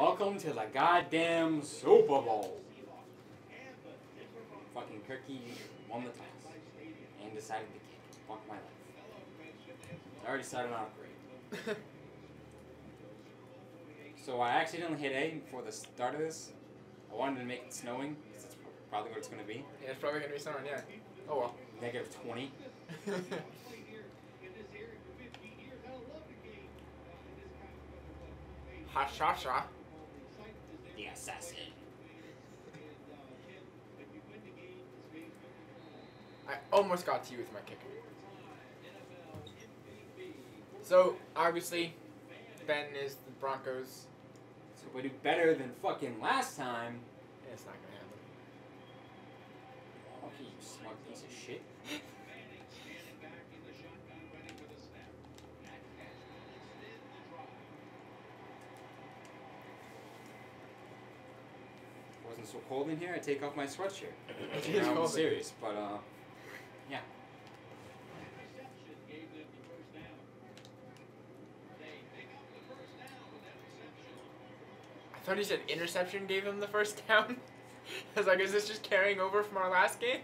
Welcome to the goddamn Super Bowl. Fucking Kirky won the toss and decided to kick. Fuck my life. I already started off great. So I accidentally hit A before the start of this. I wanted to make it snowing, 'cause that's probably what it's going to be. Yeah, it's probably gonna be someone, yeah. Oh well. Negative 20. ha sha sha. The assassin. I almost got to you with my kicker. So obviously, Ben is the Broncos. So if we do better than fucking last time. Yeah, it's not gonna happen. Oh, you smart piece of shit. Wasn't so cold in here. I take off my sweatshirt. You know, I'm serious, but uh, yeah. I thought he said interception gave him the first down. I was like, is this just carrying over from our last game?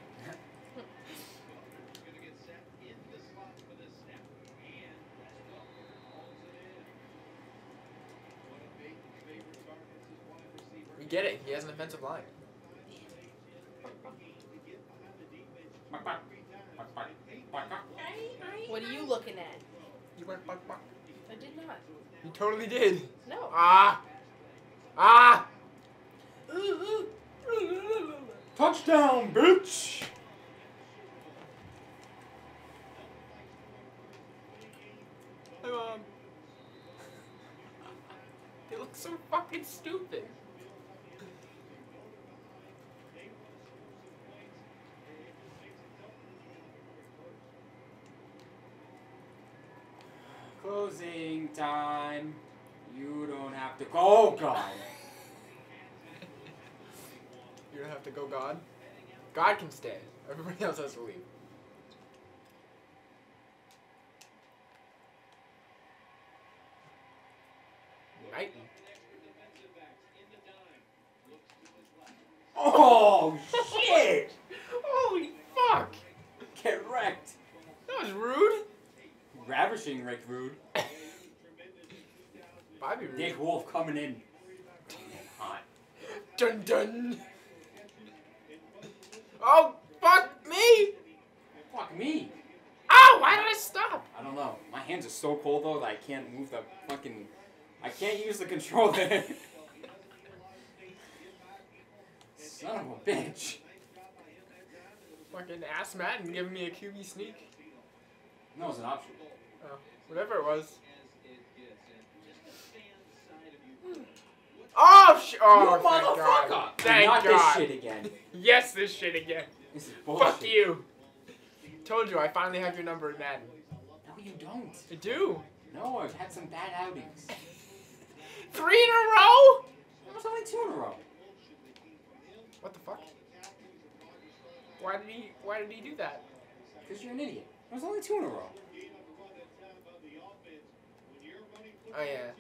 We get it. He has an offensive line. What are you looking at? You went buck buck. I did not. You totally did. No. Ah. Ah. Touchdown, bitch! Hey, mom. They look so fucking stupid. Closing time. You don't have to go. God. You don't have to go God. God can stay. Everybody else has to leave. Knighton. Oh, shit! Holy fuck! Get wrecked. That was rude. Ravishing Rick Rude. Bobby rude. Dick Wolf coming in. Hot. Dun dun. Oh fuck me! Fuck me. Ow! Why did I stop? I don't know. My hands are so cold though that I can't move the fucking. I can't use the controller. Son of a bitch. Fucking ass Madden giving me a QB sneak. No, it's an option. Oh, whatever it was. Oh you motherfucker! God. Thank Not God. this shit again. Yes, this shit again. This is bullshit. Fuck you. Told you, I finally have your number in Madden. No, you don't. I do. No, I've had some bad outings. Three in a row? It was only two in a row. What the fuck? Why did he? Why did he do that? Because you're an idiot. It was only two in a row. Oh yeah.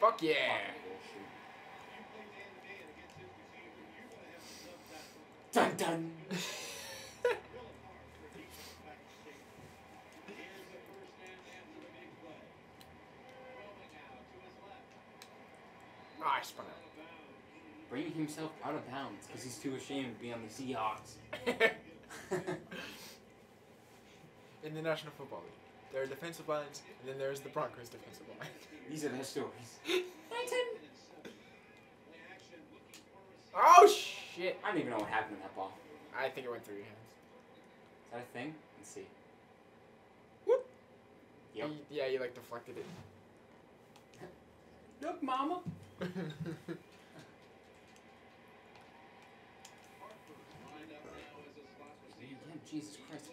Fuck yeah. Dun dun. Ah, I spun out. Bringing himself out of bounds because he's too ashamed to be on the Seahawks. in the National Football League, there are defensive lines, and then there's the Broncos defensive line. These are their stories. Oh shit! I don't even know what happened to that ball. I think it went through your hands. Is that a thing? Let's see. Whoop. Yep. You- yeah, you like deflected it. Look, mama. Jesus Christ.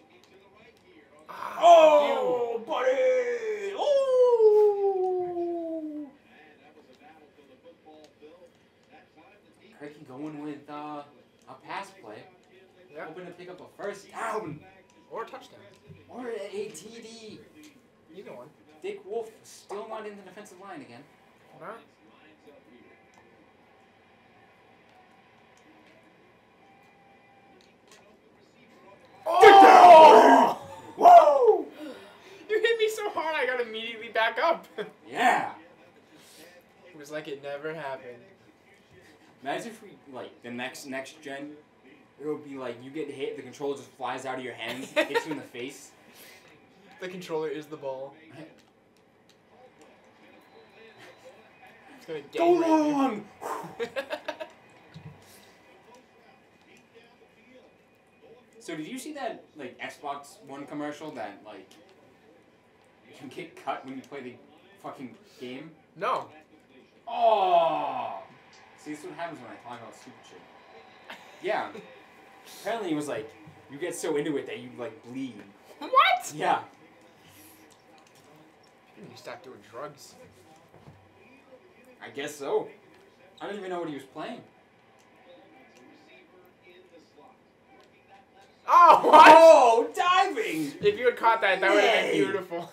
Oh, buddy! Oh! Kirky going with uh, a pass play. Yeah. hoping to pick up a first down Or a touchdown. or a TD. Either one. Dick Wolf still not in the defensive line again. No? Oh! Whoa! You hit me so hard I got immediately back up. Yeah. it was like it never happened. Imagine if we like the next next gen, it'll be like you get hit, the controller just flies out of your hands, hits you in the face. The controller is the ball. It's Go long! So did you see that like Xbox One commercial that like you can get cut when you play the fucking game? no. Oh! See, this is what happens when I talk about stupid shit. Yeah. Apparently, it was like you get so into it that you like bleed. What? Yeah. You stop doing drugs. I guess so. I don't even know what he was playing. Oh, what? Oh, diving! If you had caught that, that would have been beautiful.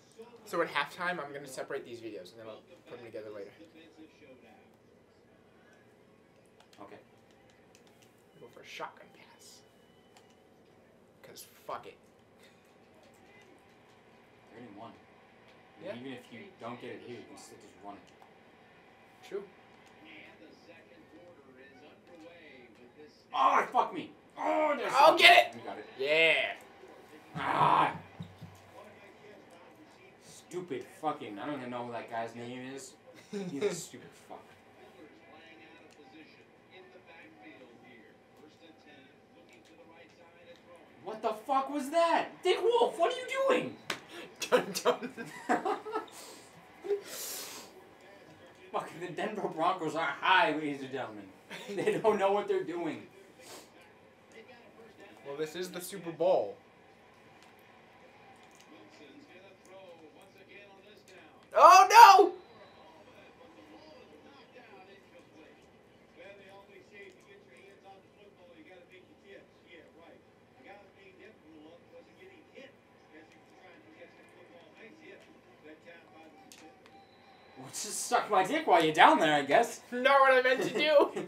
So at halftime, I'm gonna separate these videos and then I'll put them together later. Okay. Go for a shotgun pass. Cause fuck it. You're in one. And Yeah. Even if you don't get it here, you can still just run it. True. Oh, fuck me! Oh, there's I'll get it! You got it. Yeah. Ah! Stupid fucking. I don't even know who that guy's name is. He's a stupid fuck. What the fuck was that? Dick Wolf, what are you doing? dun, dun. Fucking the Denver Broncos are high, ladies and gentlemen. They don't know what they're doing. Well, this is the Super Bowl. Oh no! Well, just suck my dick while you're down there, I guess. Not what I meant to do.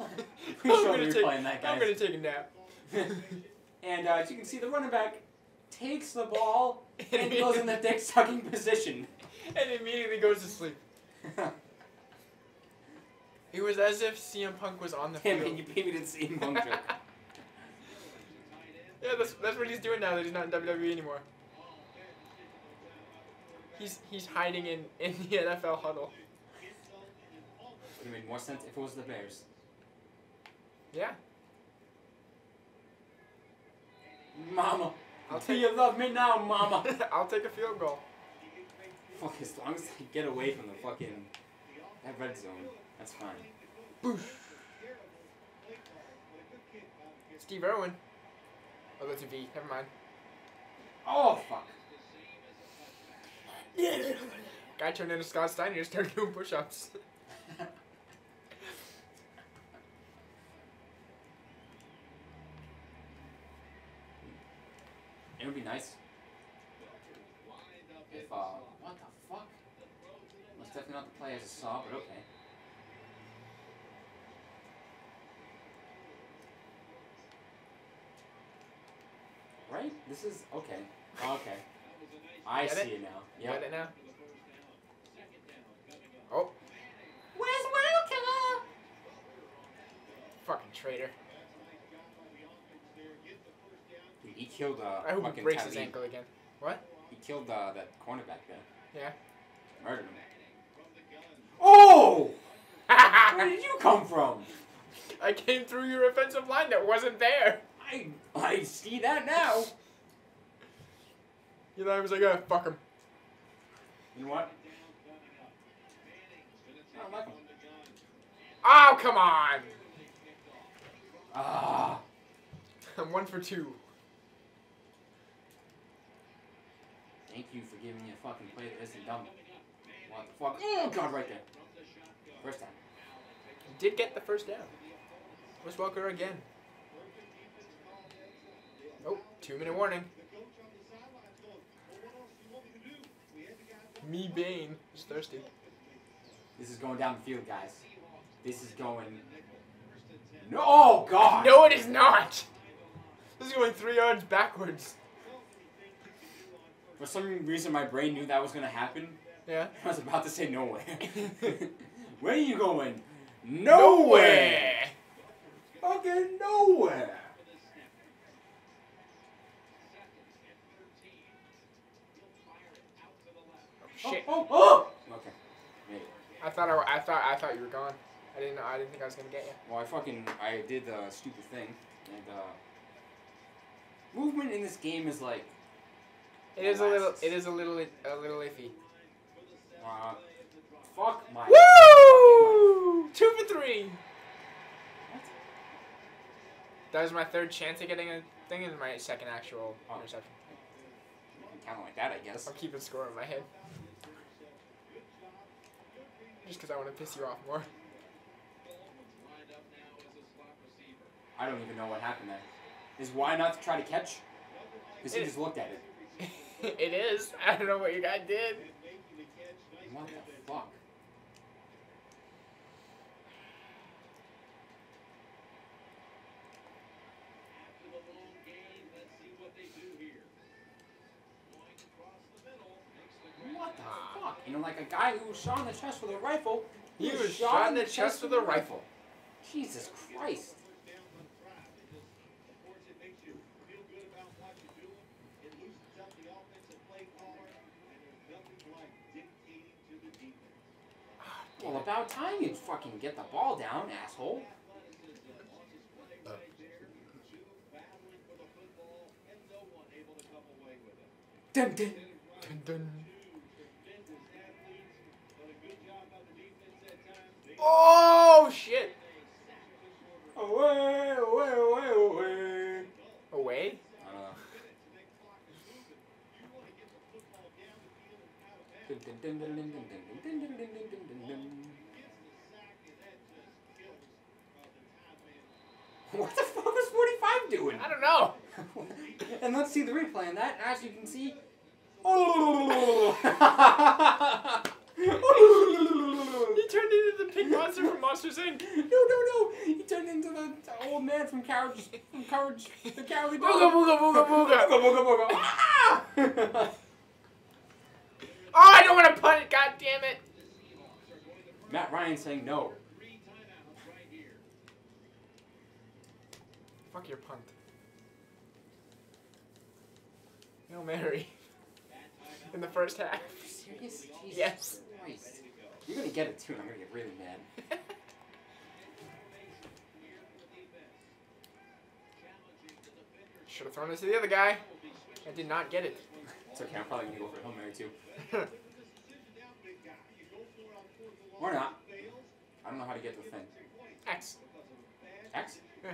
I'm sure gonna take- that, I'm gonna take a nap. and uh, as you can see, the running back takes the ball and goes in the dick sucking position. and immediately goes to sleep. It was as if CM Punk was on the Damn field. it, you beat me to the same Punk joke. Yeah, that's, that's what he's doing now that he's not in WWE anymore. He's he's hiding in, in the NFL huddle. Would have made more sense if it was the Bears. Yeah. Mama, I'll do take you love me now, Mama? I'll take a field goal. Fuck, as long as they get away from the fucking that red zone, that's fine. Boosh. Steve Irwin. Oh, that's a V. Never mind. Oh fuck. Guy turned into Scott Steiner and started doing push-ups. It would be nice if uh, what the fuck? That's definitely not the play as a saw, but okay. Right? This is okay. Okay. I Get see it? it, now. You Yep. Got it now? Oh, Where's Will fucking traitor. Dude, he killed uh, I hope he fucking breaks his ankle again. What? He killed uh, that cornerback there. Yeah. Murdered him. Oh! Where did you come from? I came through your offensive line that wasn't there. I I I see that now. You know, I was like, oh, fuck him. You what? I don't like him. Oh, come on. Ah. I'm one for two. Thank you for giving me a fucking play that isn't dumb. What the fuck? Oh god, right there. First time. Did get the first down. Wes Welker again. Oh, two minute warning. Me Bane is thirsty. This is going down the field, guys. This is going. No, oh god. No, it is not. This is going three yards backwards. For some reason, my brain knew that was gonna happen. Yeah. I was about to say nowhere. Where are you going? Nowhere. Fucking nowhere. Shit. Oh, oh, oh. Okay. Made it. I thought I, I thought I thought you were gone. I didn't know. I didn't think I was gonna get you. Well, I fucking I did the stupid thing, and uh, movement in this game is like It is a little. It is a little. A little iffy. uh, fuck my. Woo! Two for three. What? That was my third chance at getting a thing, and my second actual Oh. interception. Kind of like that, I guess. I'm keeping score in my head. Just because I want to piss you off more. I don't even know what happened there. Is why not to try to catch? Because he just looked at it. it is. I don't know what your guy did. What the fuck? Fuck? You know, like a guy who was shot in the chest with a rifle. He was shot in the chest with a rifle. Jesus Christ. Well, about time you fucking get the ball down, asshole. Dun, dun. Dun, dun. Oh, shit. Away, away, away, away. Away? I don't know. What the fuck is 45 doing? I don't know. and let's see the replay on that. As you can see. Oh! He turned into the pink monster from Monsters Inc. No, no, no! He turned into the, the old man from Courage, from Courage, the Cowardly Dog. Booga booga booga booga. Booga, booga, booga. Ah! Oh, I don't want to punt it. God damn it. Matt Ryan saying no. Fuck your punt. No Mary. In the first half. Serious? Jesus Yes. Christ. You're gonna get it too, and I'm gonna get really mad. Should have thrown it to the other guy. I did not get it. It's okay, I'm probably gonna go for a Hail Mary too. Or not. I don't know how to get the thing. X. X? Yeah.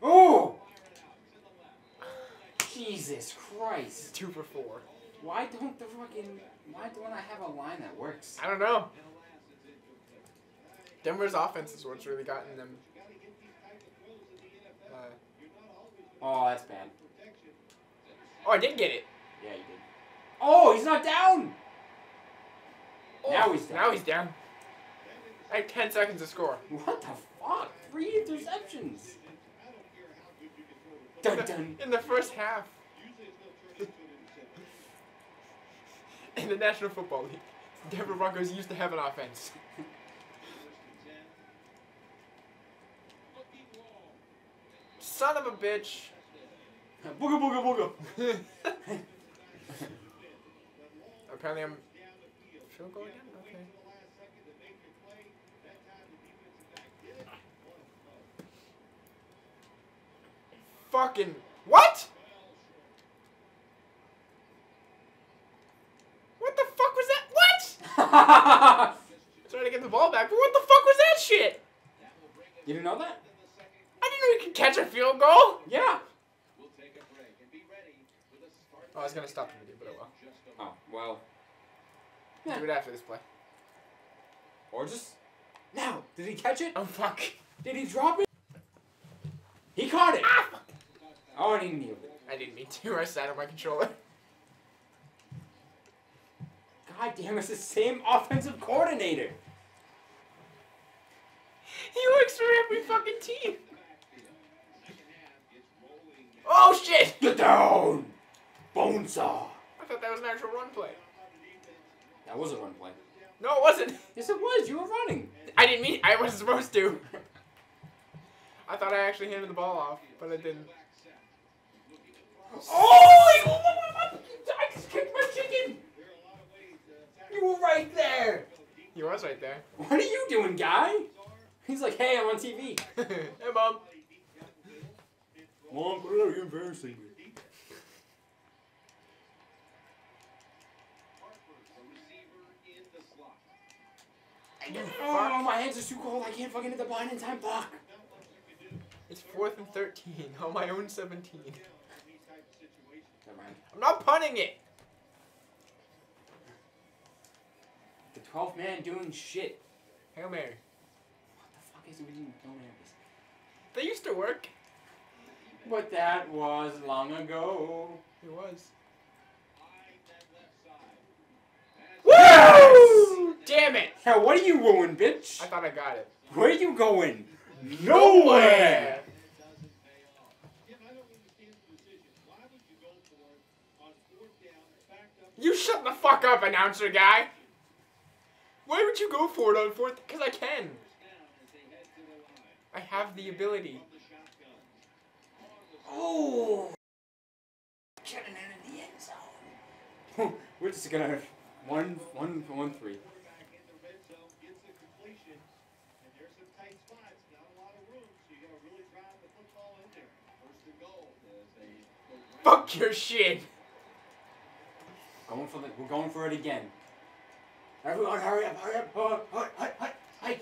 Oh! Jesus Christ. Two for four. Why don't the fucking. Why don't I have a line that works? I don't know. Denver's offense is what's really gotten them. Uh, Oh, that's bad. oh, I did get it. Yeah, you did. Oh, he's not down! Oh, Now he's down. Now he's down. I have 10 seconds to score. What the fuck? Three interceptions. Dun In the, dun. in the first half. in the National Football League, Denver Broncos used to have an offense. Son of a bitch. Booga booga booga. Apparently I'm field goal again? Okay. Fucking what? What the fuck was that? What? Trying to get the ball back, but what the fuck was that shit? you didn't know that? I didn't know you could catch a field goal. Yeah. Oh, I was gonna stop the video, but oh well. Oh well. Do it after this play. Or just now. Did he catch it? Oh fuck. Did he drop it? He caught it. Oh, he kneeled it. I didn't mean to. I sat on my controller. God damn, it's the same offensive coordinator. He works for every fucking team. Oh shit! Get down, Bonesaw. I thought that was an actual run play. That was a run play. No, it wasn't. Yes, it was. You were running. I didn't mean. I wasn't supposed to. I thought I actually handed the ball off, but I didn't. Oh! I just kicked my chicken. You were right there. He was right there. What are you doing, guy? He's like, hey, I'm on TV. hey, mom. Mom, what are you embarrassing me? Oh, my hands are too cold. I can't fucking hit the blind in time block. It's fourth and thirteen on my own seventeen. Never mind. I'm not punting it. The 12th man doing shit. Hail Mary. What the fuck is with you dumbasses? They used to work. But that was long ago. It was. Woo! Damn it! Now, what are you doing, bitch? I thought I got it. Where are you going? Nowhere! You shut the fuck up, announcer guy. Why would you go for it on fourth? Because I can. I have the ability. Oh! Getting into the end zone. We're just gonna one, one, one, three. Fuck your shit. Going for the, we're going for it again. Everyone, hurry up, hurry up, hurry, hurry, hurry, hurry, hurry.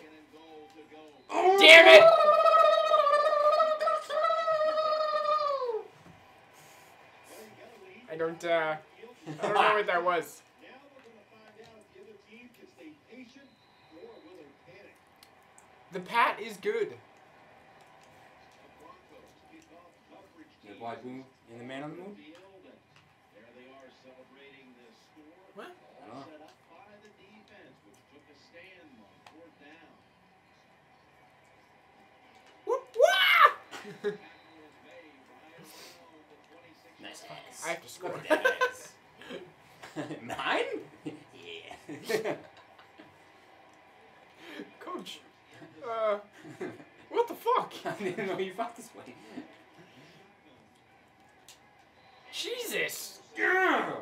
Oh! Damn it! I don't, uh, I don't know what that was. The pat is good. The black moon and the man on the moon? What? I don't know. Whoop, wah! Nice pass. I have to score. Look at that ass. Mine? yeah. Coach, uh, what the fuck? I didn't know you felt this way. Jesus! Yeah.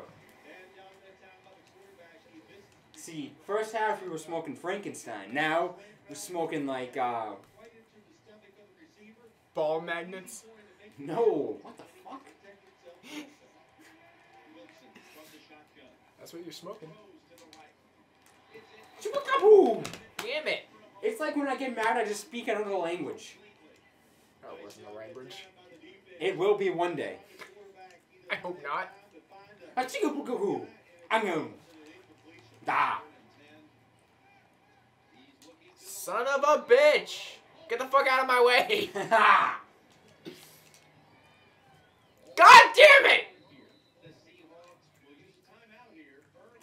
See, first half we were smoking Frankenstein. Now we're smoking like uh Ball magnets. no. What the fuck? That's what you're smoking. Chupacaboo! Damn it! It's like when I get mad, I just speak another language. Oh, it wasn't a language. It will be one day. I hope not. Achigaboo! Angum. Da. Son of a bitch! Get the fuck out of my way! God damn it!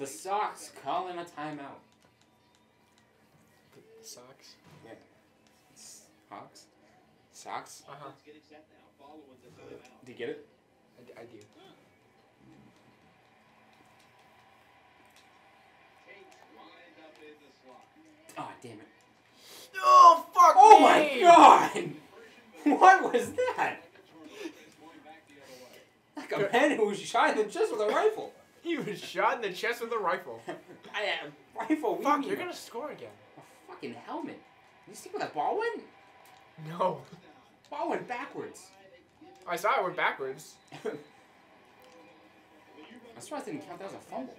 the Sox calling a timeout. Sucks. Hawks? Sox? Uh huh. Did you get it? I do. Oh, damn it. Oh fuck Oh me! my god! What was that? Like a man who was shot in the chest with a rifle. He was shot in the chest with a rifle. I had a rifle. what do you Fuck, you're gonna score again. A fucking helmet. You see where that ball went? No. Ball went backwards. I saw it went backwards. I'm surprised they didn't count that as a fumble.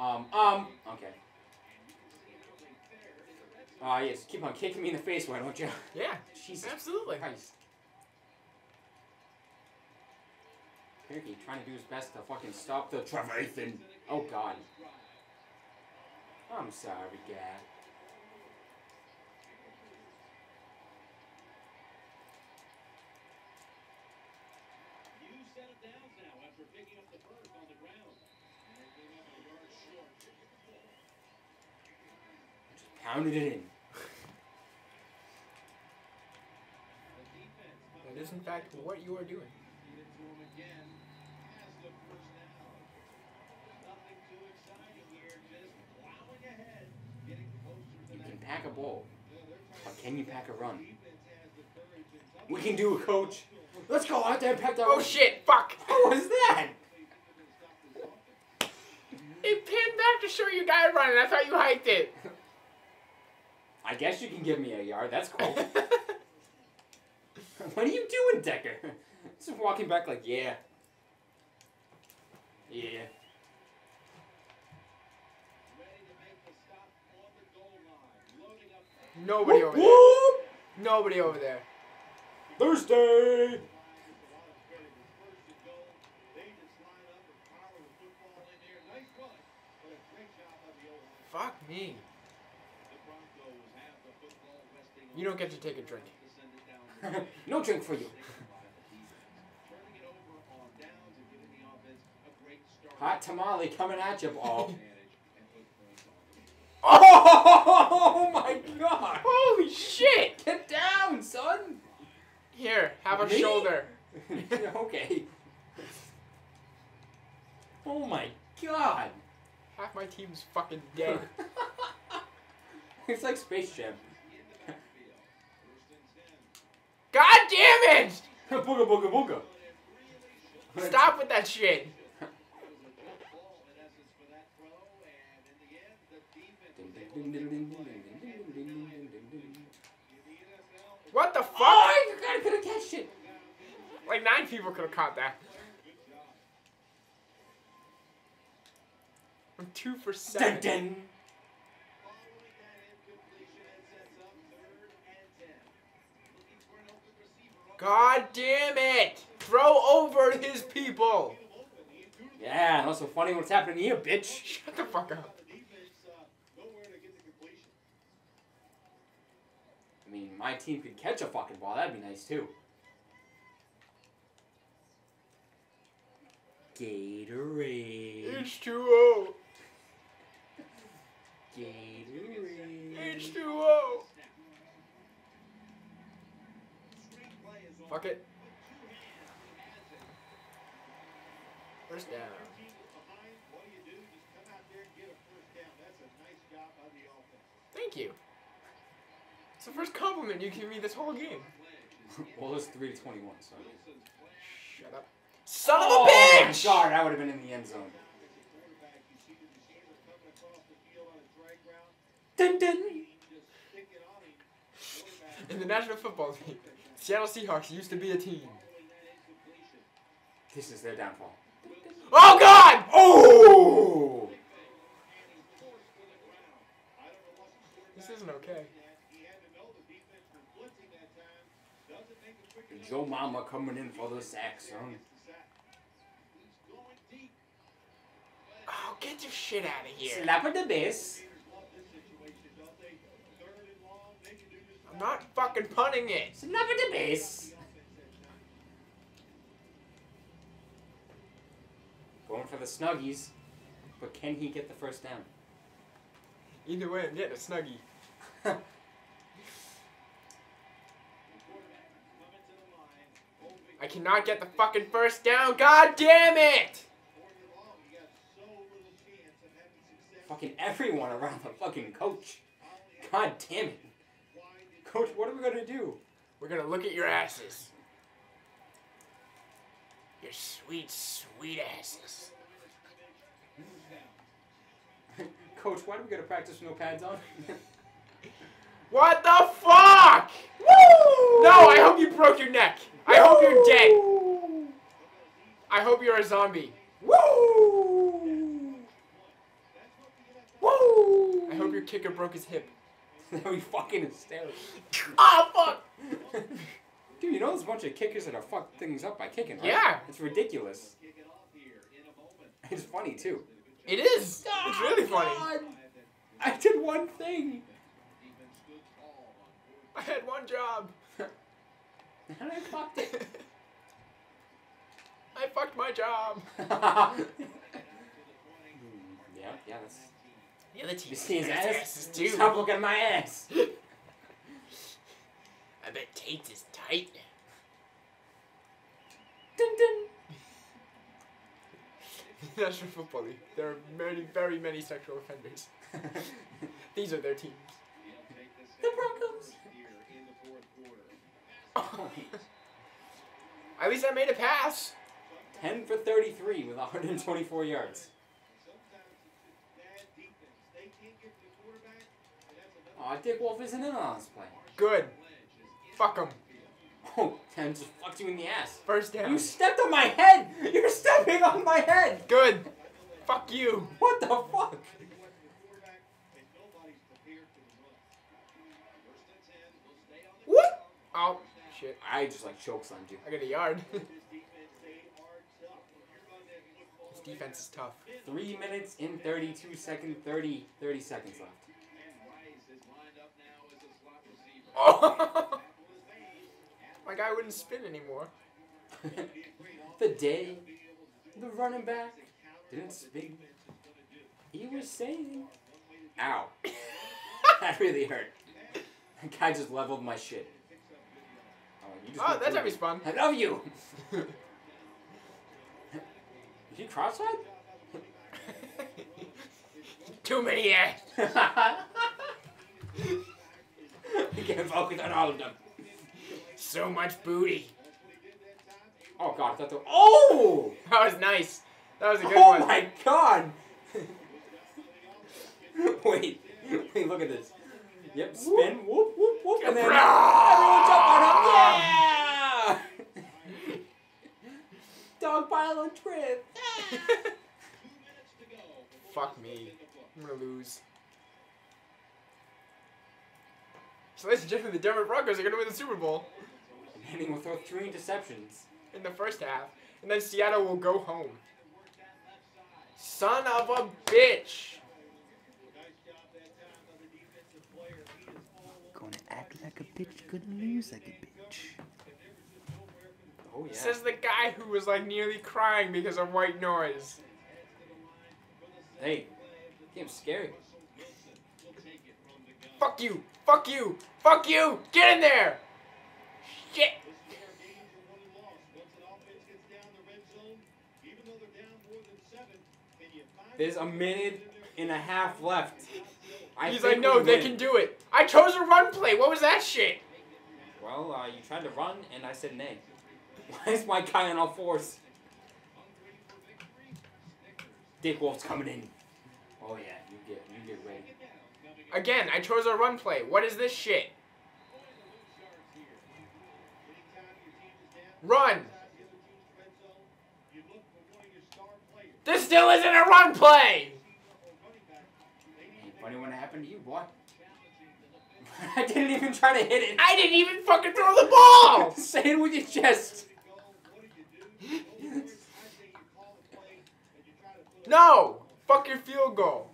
Um, um, okay. Ah, yes, keep on kicking me in the face, why don't you? Yeah, Jesus absolutely. Christ. Trying to do his best to fucking stop the Trevathan. Oh god. I'm sorry, Gad. Just pounded it in. That is in fact what you are doing. You can pack a ball, but can you pack a run? We can do it, coach. Let's go out there and pack that Oh run. shit! Fuck! What was that? It pinned back to show you guy running. I thought you hiked it. I guess you can give me a yard. That's cool. what are you doing, Decker? Just walking back like, yeah. Yeah. Nobody over there. Nobody over there. Thursday! Fuck me. You don't get to take a drink. no drink for you. Hot tamale coming at you, ball. oh my god! Holy shit! Get down, son! Here, have a Me? shoulder. okay. Oh my god! Half my team's fucking dead. it's like Space Jam. It! booga booga booga. Stop with that shit. What the fuck? Oh, gotta could have catch it. Like nine people could have caught that. I'm two for Dun, seven. dun. God damn it! Throw over his people. Yeah, and also funny what's happening here, bitch. Shut the fuck up. I mean, my team could catch a fucking ball. That'd be nice too. Gatorade. H2O. Gatorade. H2O. Fuck it. First down. Thank you. It's the first compliment you give me this whole game. well, it's three to twenty-one. So. Shut up. Son oh of a oh my bitch! god, that would have been in the end zone. Dun, dun. In the National Football League, Seattle Seahawks used to be a team. This is their downfall. Oh God! Oh! This isn't okay. Joe Mama coming in for the sack, son. Oh, get your shit out of here. Slap at the base. Not fucking punting it. It's at the base. Going for the snuggies, but can he get the first down? Either way, I'm getting a snuggie. I cannot get the fucking first down. God damn it! fucking everyone around the fucking coach. God damn it. Coach, what are we gonna do? We're gonna look at your asses. Your sweet, sweet asses. Coach, why do we gotta practice with no pads on? What the fuck? Woo! No, I hope you broke your neck. I hope you're dead. I hope you're a zombie. Woo! Woo! I hope your kicker broke his hip. That'd be fucking hysterical. Ah, fuck. Dude, you know there's a bunch of kickers that are fucked things up by kicking, right? Yeah. It's ridiculous. It's funny too. It is. It's really funny. God. I did one thing. I had one job. And I fucked it. I fucked my job. yeah, yeah, that's. The other team You see his ass? too. Stop looking at my ass. I bet Tate's is tight. dun, dun. National Football League. There are many, very many sexual offenders. These are their teams. the Broncos. At least I made a pass. 10 for 33 with 124 yards. Aw, Dick Wolf isn't in on this play. Good. Fuck him. Oh, 10 just fucked you in the ass. First down. You stepped on my head! You're stepping on my head! Good. Fuck you. What the fuck? What? Oh, shit. I just like chokeslammed you. I got a yard. this defense is tough. 3 minutes in 32 seconds, 30, 30 seconds left. Oh. My guy wouldn't spin anymore. the day the running back didn't spin. He was saying, "Ow, that really hurt." That guy just leveled my shit. Oh, Oh, that's always it. fun. I love you. Is he cross-eyed? Too many ass. You can't focus on all of them. So much booty. Oh god, I thought they were- Oh! That was nice. That was a good Oh one. my god! wait, wait, look at this. Yep, spin, whoop, whoop, whoop, and then everyone jump on him, yeah! Dog pile and trip. Fuck me. I'm gonna lose. So, ladies and gentlemen, the Denver Broncos are gonna win the Super Bowl Manning will throw three interceptions. in the first half, and then Seattle will go home. Son of a bitch! Gonna act like a bitch, gonna lose like a bitch. Oh yeah. Says the guy who was like nearly crying because of white noise. hey, game's scary. Fuck you! Fuck you! Fuck you! Get in there! Shit! There's a minute and a half left. I He's like, no, they win." can do it. I chose a run play. What was that shit? Well, uh, you tried to run, and I said nay. Why is my guy on all fours? Dick Wolf's coming in. Oh yeah, Again, I chose a run play. What is this shit? Run! This still isn't a run play! Funny when it happened to you, boy. I didn't even try to hit it. I didn't even fucking throw the ball! Say it with your chest. No! Fuck your field goal.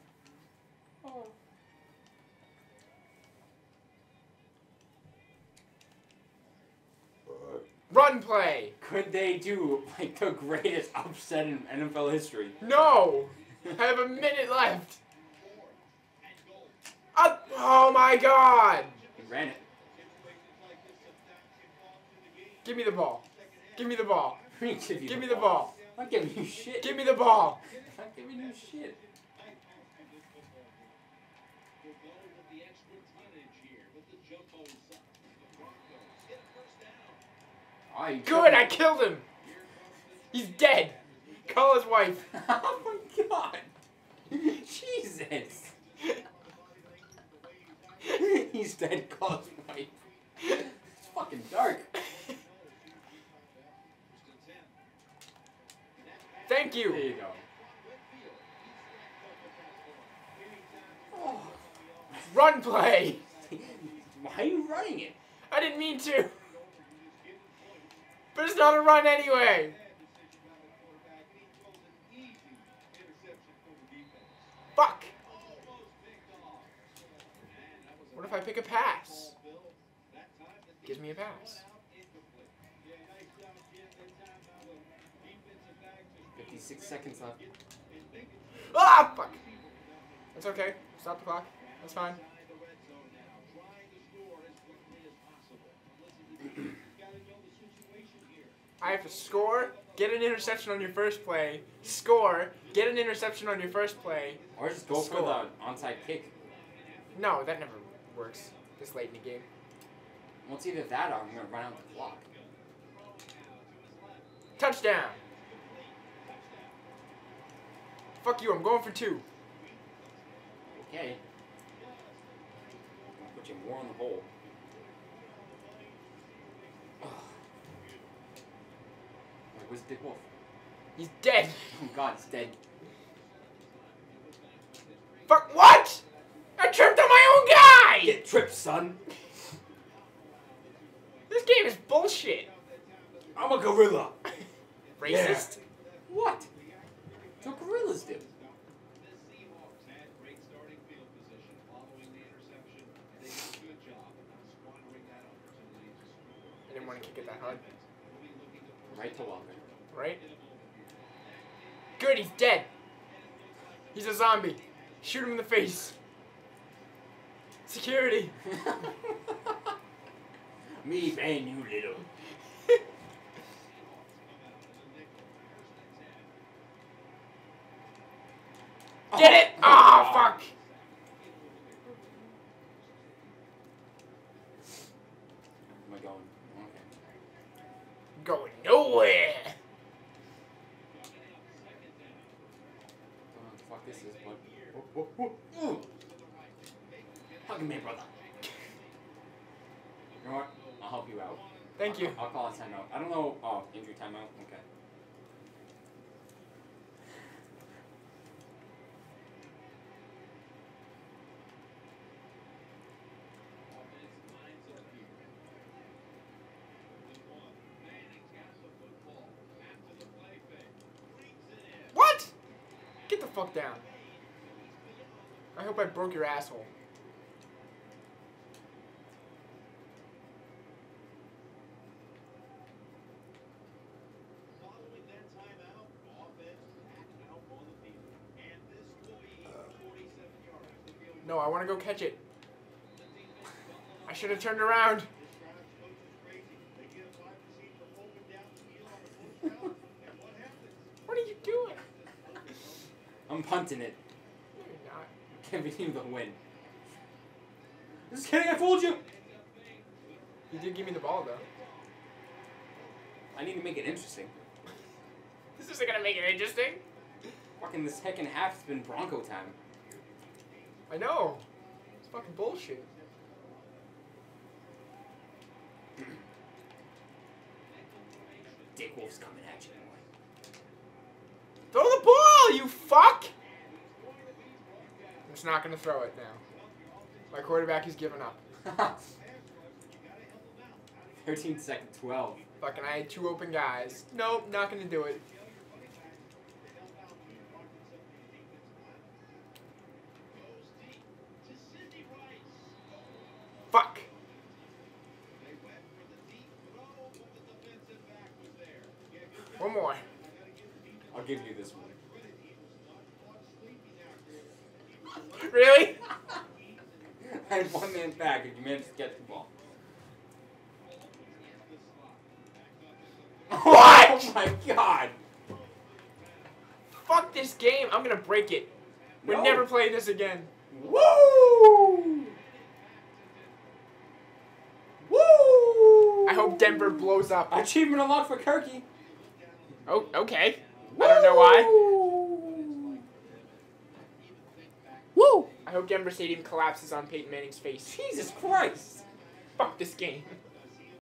Run play! Could they do like the greatest upset in NFL history? No! I have a minute left. Uh, oh my god! He ran it. Give me the ball. Give me the ball. Give, me the ball. I'm not giving you shit. Give me the ball. I'm not giving you shit. Oh, Good, I killed him. He's dead. Call his wife. oh my god. Jesus. He's dead. Cause wife. It's fucking dark. Thank you. There you. you go. Oh. Run play. Why are you running it? I didn't mean to. But it's not a run anyway. Fuck. What if I pick a pass? Gives me a pass. 56 seconds left. Ah, fuck. That's okay. Stop the clock. That's fine. I have to score, get an interception on your first play, score, get an interception on your first play. Or just go for the onside kick. No, that never works this late in the game. Well, it's either that or I'm going to run out the clock. Touchdown. Fuck you, I'm going for two. Okay. I'll put you more on the hole. Wait, where's Dick Wolf? He's dead. Oh god, he's dead. Fuck, what? I tripped on my own guy! Get tripped, son! This game is bullshit. I'm a gorilla! Racist. What? That's what gorillas do. I didn't want to kick it that hard. Right to Walker. Right? Good, he's dead. He's a zombie. Shoot him in the face. Security. Me ban you little. Get it? Ah, fuck. Am I going? Okay. Going nowhere. Don't know what the fuck this is, but. Oh, oh, oh. Ooh. Hugging me, brother. You know what? I'll help you out. Thank you. I'll, I'll call a timeout. I don't know. Oh, injury timeout? Okay. What? Get the fuck down. I hope I broke your asshole. No, I want to go catch it. I should have turned around. What are you doing? I'm punting it. No, you're not. Giving you the win. Just kidding, I fooled you! You did give me the ball though. I need to make it interesting. This isn't gonna make it interesting. Fucking the second half's been Bronco time. I know. It's fucking bullshit. Dick Wolf's coming at you, boy. Throw the ball, you fuck! I'm just not gonna throw it now. My quarterback is giving up. 13 second 12. Fucking, I had two open guys. Nope, not gonna do it. Fuck. One more. I'll give you this one. Really? I had one man back if you managed to get the ball. What? Oh my god! Fuck this game. I'm gonna break it. We're No. never playing this again. Woo! Woo! I hope Denver blows up. Achievement unlocked for Kirky. Oh, okay. I don't know why. I hope Denver Stadium collapses on Peyton Manning's face. Jesus Christ! Fuck this game.